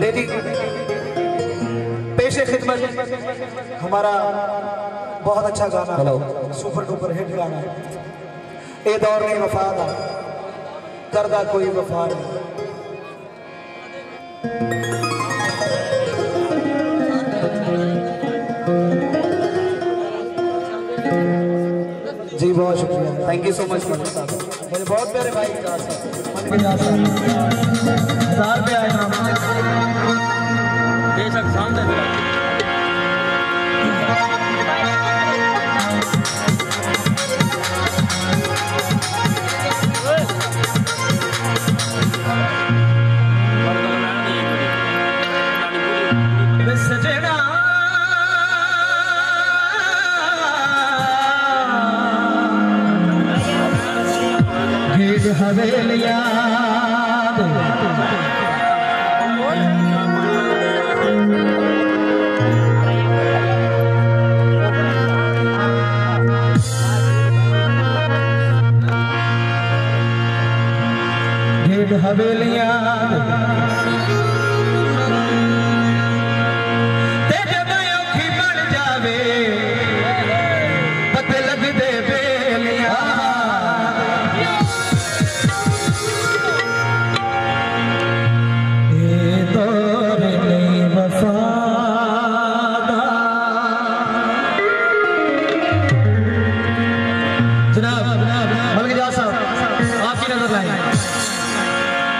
लेकिन पेशे खिदमत। हमारा बहुत अच्छा गाना हेलो। सुपर डुपर हिट गाना ए दौर नहीं वफा दा करदा कोई वफा नहीं। जी बहुत शुक्रिया। थैंक यू सो मच मेरे बहुत प्यारे भाई साहब साहब आए। हवेलिया।